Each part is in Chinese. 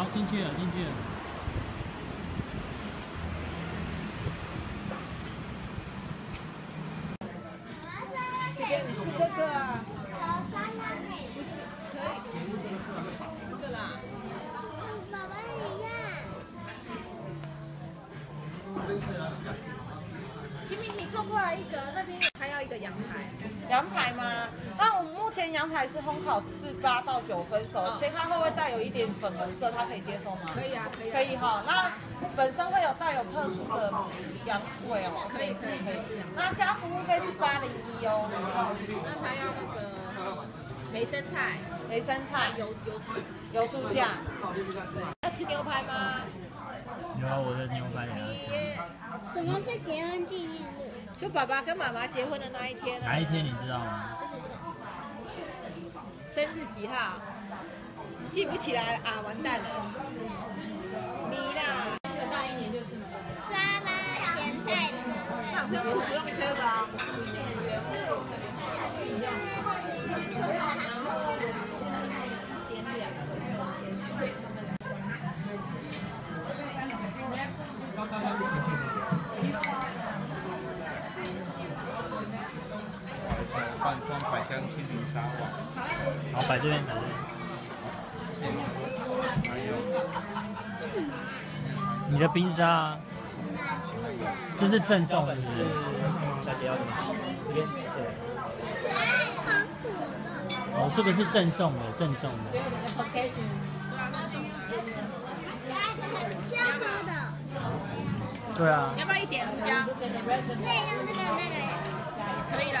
好，进去了，进去了。姐姐，你吃这个啊？这个啦。爸爸你看，金明，你坐过来一个，那边一个羊排。羊排吗？那我们目前羊排是烘烤至八到九分熟，嗯切开会不会带有一点粉红色？它可以接受吗？可以啊，可以、啊。可以哈。那本身会有带有特殊的羊味哦。可以可以可以那加服务费是八零一哦。那他要那个梅生菜，梅生菜、油油脂。油醋酱。要吃牛排吗？有啊，我的牛排也要吃。什么是结婚纪念日？就爸爸跟妈妈结婚的那一天哪一天你知道吗？生日几号？记不起来了啊，完蛋了。百香清明沙瓦，好，摆这边，摆这边。你的冰沙这是赠送的？小姐要什么？这边是的，哦，这个是赠送的，赠送的。对啊，要不要一点胡椒？可以用那个那个呀。可以啦。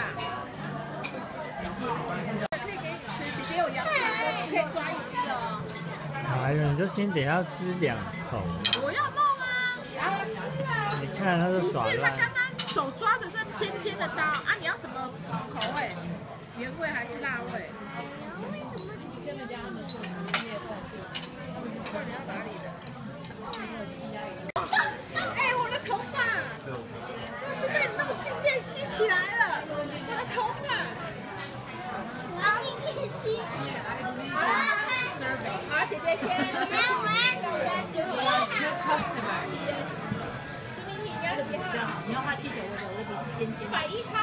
可以给你吃，姐姐有羊排，可以抓一只哦。哎呀，你就先等下吃两口。我要弄啊，然后吃啊。你看他是耍不是，他赖，刚刚手抓着这尖尖的刀啊！你要什么什么口味？原味还是辣味？为什么？到底要哪里的？哎，我的头发，那是被你弄静电吸起来了，我的头发。好了，好，姐姐先。来，我要你要要画气球的，我的笔是尖尖一百一叉